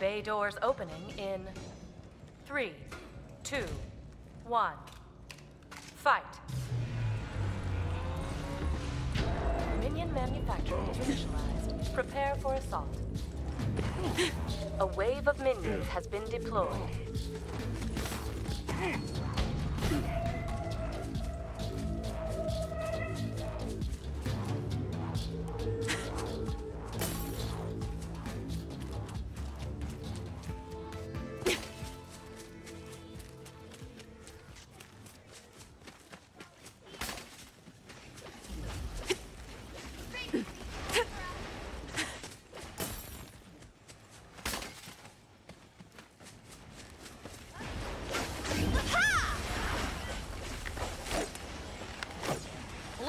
Bay doors opening in three, two, one. Fight. Minion manufacturing initialized. Prepare for assault. A wave of minions has been deployed.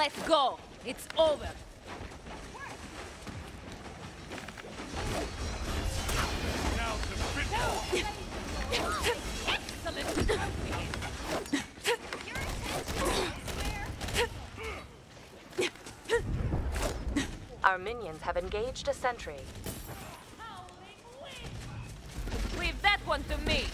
Let's go! It's over! Now to fit Our minions have engaged a sentry. Leave that one to me!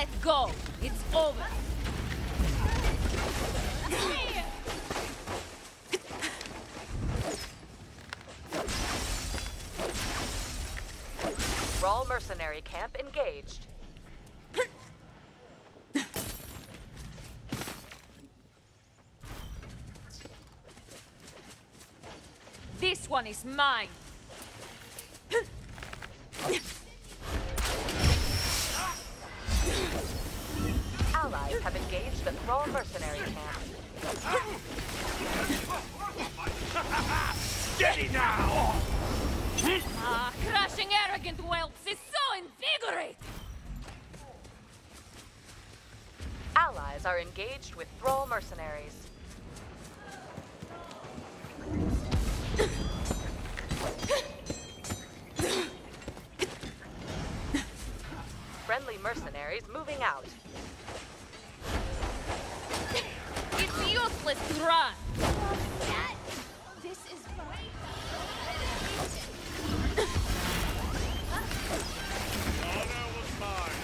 Let's go! It's over! Thrall mercenary camp engaged. This one is mine! Engaged the Thrall mercenary camp. Steady now! Ah, crushing arrogant whelps is so invigorating! Allies are engaged with Thrall mercenaries. Friendly mercenaries moving out. It's useless to run! This is Honor was mine.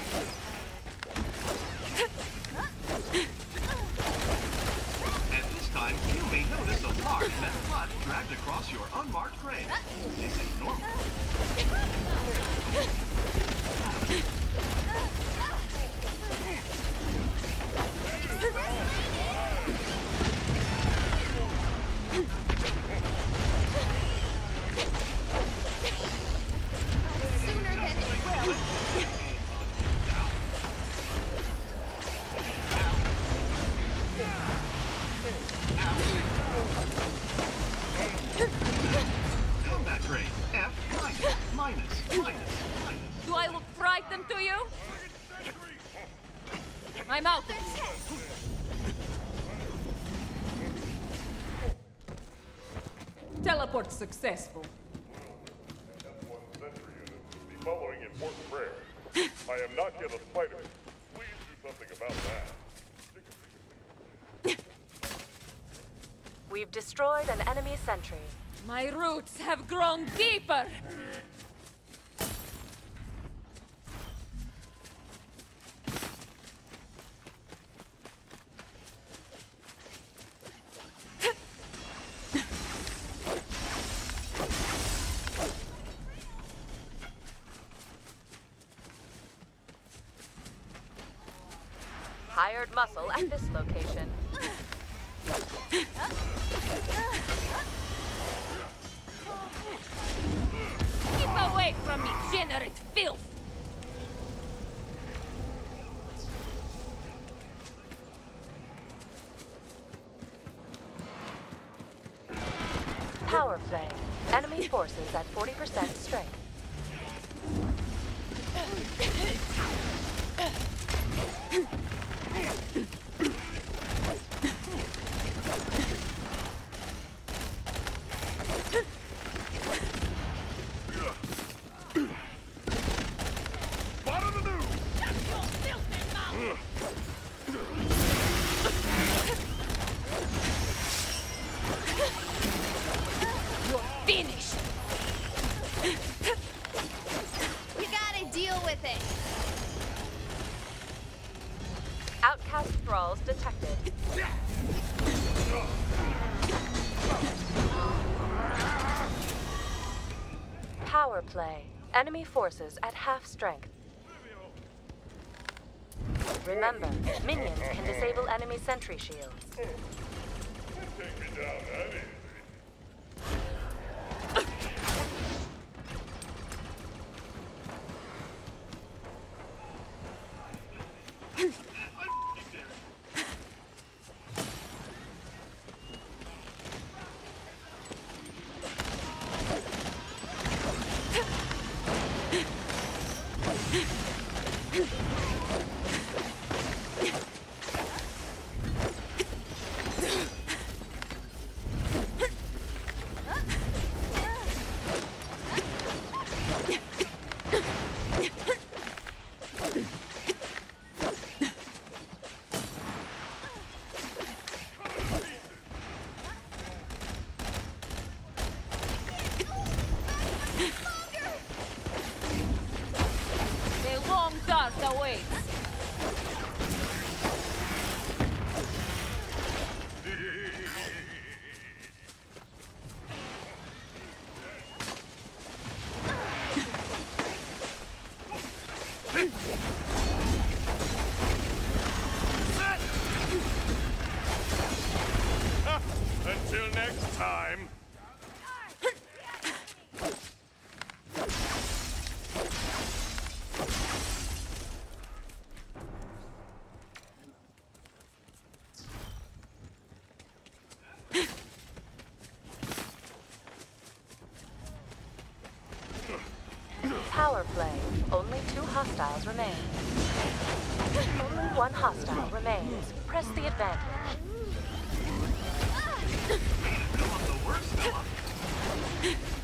At this time, you may notice a large metal rod dragged across your unmarked grave. This is normal. Minus, minus, minus, minus. Do I look frightened to you? I'm out! Teleport successful. One sentry unit will be following important prayer. I am not yet a spider. Please do something about that. We've destroyed an enemy sentry. My roots have grown deeper! hired muscle at this location. Keep away from me, generate filth! Power play. Enemy forces at 40% strength. Power play. Enemy forces at half strength. Remember, minions can disable enemy sentry shields. Time. Power play. Only two hostiles remain. Only one hostile remains. Press the advantage. Fill up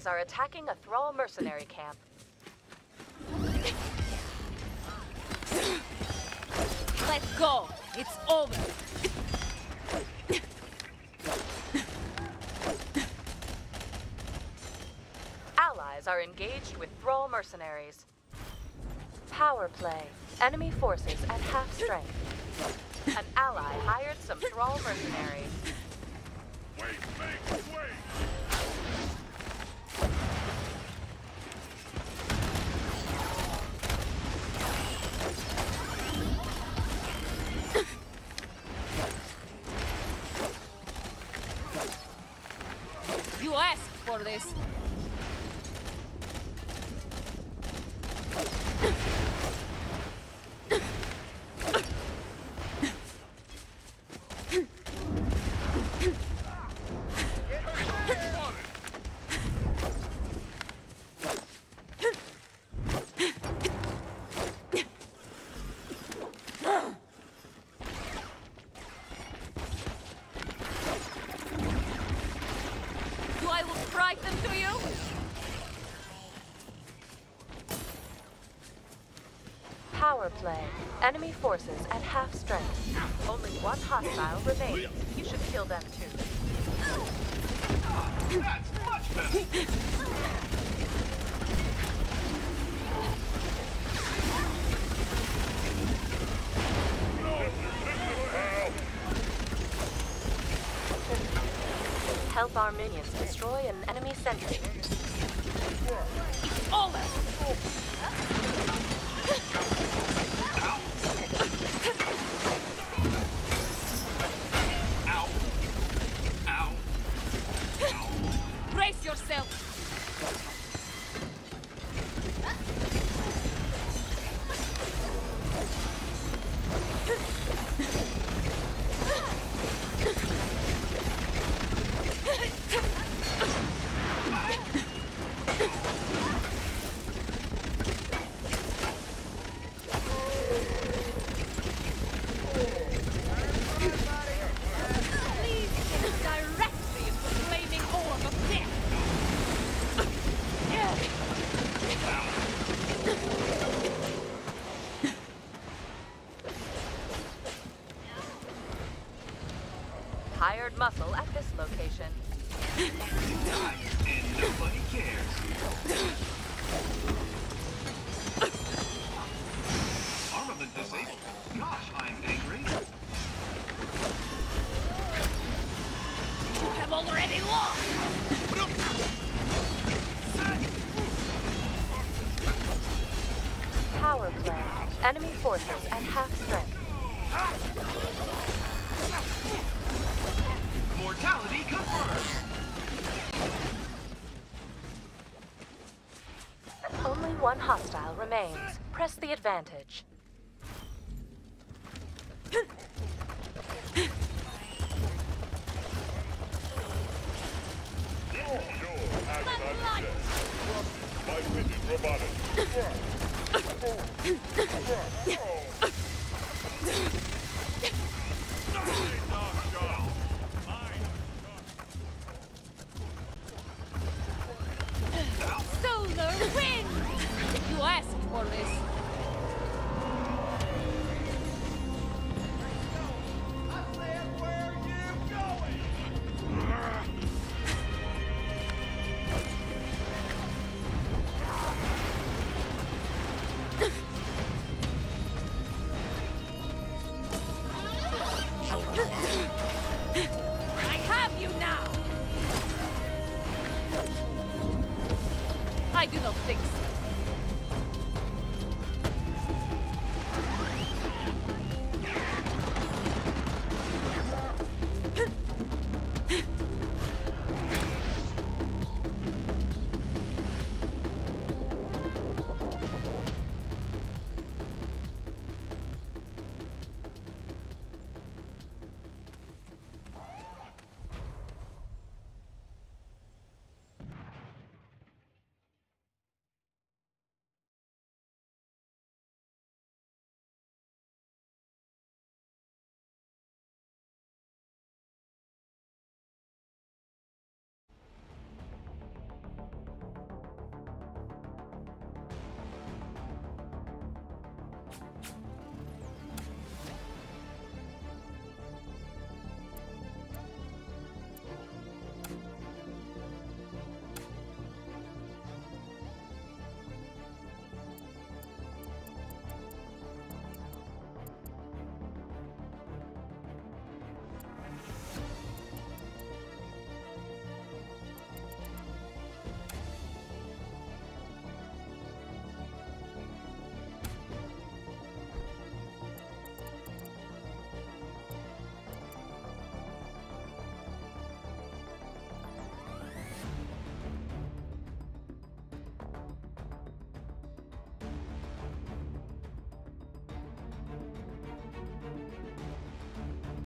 Allies are attacking a thrall mercenary camp. Let's go! It's over! Allies are engaged with thrall mercenaries. Power play. Enemy forces at half strength. An ally hired some thrall mercenaries. Wait, wait! this. Power play. Enemy forces at half strength. Only one hostile remains. You should kill them too. That's much better. Help our minions destroy an enemy sentry. Over! Ow. Muscle at this location. Nobody cares. Armament disabled. Gosh, I'm angry. You have already lost! Power play. Enemy forces at half strength. Mortality confirmed. Only one hostile remains. Press the advantage. Your action on death. My opinion, robotic.